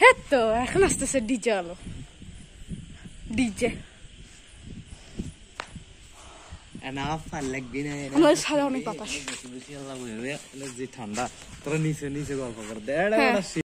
হ্যাঁ তো এখন আসতেছে ডিজে আলো ডিজে না না সারা অনেক বাতাস যে ঠান্ডা তোরা নিচে নিচে গল্প কর